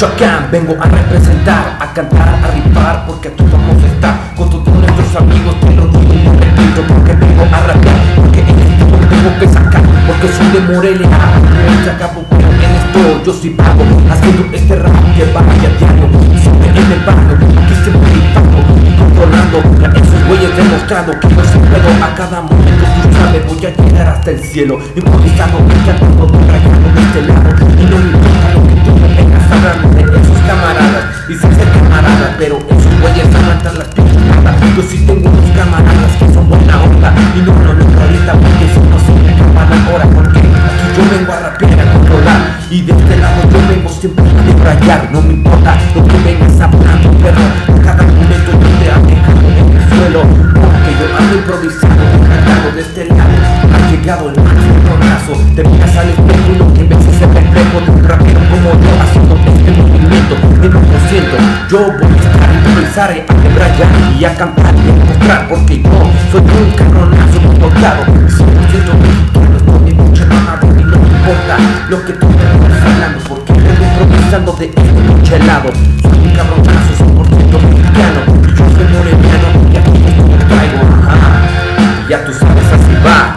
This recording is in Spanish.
Michoacán vengo a representar, a cantar, a ripar, porque aquí vamos a estar con todos nuestros amigos, te lo digo y no repito, porque vengo a rapear, porque en esto tengo que sacar, porque soy de Morelia, no se acabó, pero en esto yo soy pago, haciendo este rap que vaya diario, siempre en el barrio, aquí siempre y controlando, a esos güeyes demostrando que yo soy puedo a cada momento, tú sabes, voy a llegar hasta el cielo, improvisando, cantando, rayando de este lado, y no me yo vengo a rapear, a controlar, y de este lado yo vengo siempre a debrayar, no me importa lo que vengas hablando, pero en cada momento yo te dejado en el suelo, porque yo ando improvisando, cantando de este lado, ha llegado el máximo conazo, te miras al espejo y lo que ves es el reflejo de un rapero como yo, haciendo este movimiento, en un por ciento, yo voy a estar improvisar, a debrayar y a cantar y a mostrar, porque yo soy un cabronazo importado, 100% lo que tú me estás hablando, porque vengo improvisando de este pinche lado, soy un cabronazo 100% mexicano, y yo soy moreniano, y aquí me traigo, ajá, y ya tú sabes así va,